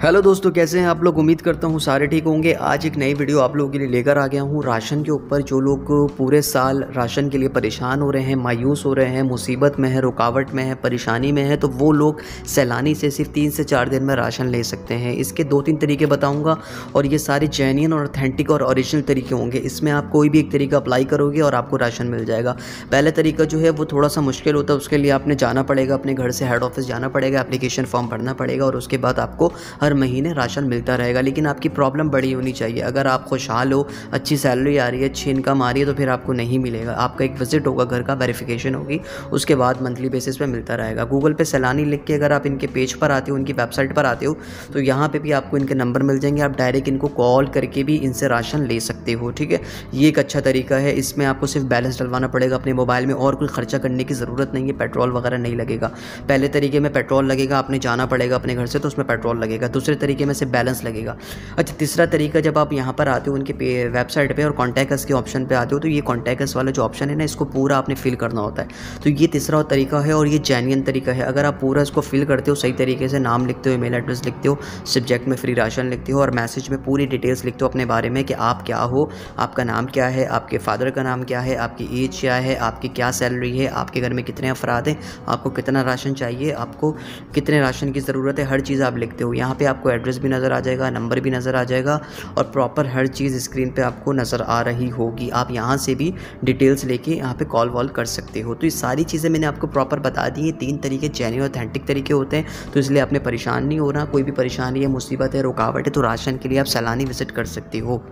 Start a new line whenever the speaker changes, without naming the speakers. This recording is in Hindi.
हेलो दोस्तों, कैसे हैं आप लोग? उम्मीद करता हूँ सारे ठीक होंगे। आज एक नई वीडियो आप लोगों के लिए लेकर आ गया हूँ। राशन के ऊपर जो लोग पूरे साल राशन के लिए परेशान हो रहे हैं, मायूस हो रहे हैं, मुसीबत में है, रुकावट में है, परेशानी में है तो वो लोग सैलानी से सिर्फ़ तीन से चार दिन में राशन ले सकते हैं। इसके दो तीन तरीके बताऊँगा और ये सारे जैनियन और अथेंटिक और ओरिजिनल तरीके होंगे। इसमें आप कोई भी एक तरीका अप्लाई करोगे और आपको राशन मिल जाएगा। पहला तरीका जो है, वो थोड़ा सा मुश्किल होता है, उसके लिए आपने जाना पड़ेगा, अपने घर से हेड ऑफ़िस जाना पड़ेगा एप्लीकेशन फॉर्म भरना पड़ेगा और उसके बाद आपको हर महीने राशन मिलता रहेगा, लेकिन आपकी प्रॉब्लम बड़ी होनी चाहिए। अगर आप खुशहाल हो, अच्छी सैलरी आ रही है, अच्छी इनकम आ रही है तो फिर आपको नहीं मिलेगा। आपका एक विज़िट होगा, घर का वेरिफिकेशन होगी, उसके बाद मंथली बेसिस पे मिलता रहेगा। गूगल पे सैलानी लिख के अगर आप इनके पेज पर आते हो उनकी वेबसाइट पर आते हो तो यहाँ पर भी आपको इनके नंबर मिल जाएँगे। आप डायरेक्ट इनको कॉल करके भी इनसे राशन ले सकते हो, ठीक है? ये एक अच्छा तरीका है। इसमें आपको सिर्फ़ बैलेंस डलवाना पड़ेगा, अपने मोबाइल में और कोई खर्चा करने की ज़रूरत नहीं है पेट्रोल वगैरह नहीं लगेगा। पहले तरीके में पेट्रोल लगेगा, आपने जाना पड़ेगा अपने घर से तो उसमें पेट्रोल लगेगा। दूसरे तरीके में से बैलेंस लगेगा। अच्छा तीसरा तरीका जब आप यहाँ पर आते हो, उनके वेबसाइट पर और कॉन्टैक्ट के ऑप्शन पे आते हो तो ये कॉन्टैक्ट वाला जो ऑप्शन है ना, इसको पूरा आपने फिल करना होता है। तो ये तीसरा तरीका है और ये जेन्यन तरीका है। अगर आप पूरा इसको फिल करते हो, सही तरीके से नाम लिखते हो ईमेल एड्रेस लिखते हो सब्जेक्ट में फ्री राशन लिखते हो और मैसेज में पूरी डिटेल्स लिखते हो अपने बारे में कि आप क्या हो, आपका नाम क्या है, आपके फादर का नाम क्या है, आपकी एज क्या है, आपकी क्या सैलरी है, आपके घर में कितने अफराद हैं, आपको कितना राशन चाहिए, आपको कितने राशन की ज़रूरत है, हर चीज़ आप लिखते हो। यहाँ पे आपको एड्रेस भी नज़र आ जाएगा नंबर भी नज़र आ जाएगा और प्रॉपर हर चीज़ स्क्रीन पे आपको नज़र आ रही होगी। आप यहाँ से भी डिटेल्स लेके यहाँ पे कॉल वॉल कर सकते हो। तो ये सारी चीज़ें मैंने आपको प्रॉपर बता दी हैं। तीन तरीके चैन ऑथेंटिक तरीके होते हैं तो इसलिए आपने परेशान नहीं होना। कोई भी परेशानी है मुसीबत है, रुकावट है तो राशन के लिए आप सैलानी विज़िट कर सकते हो।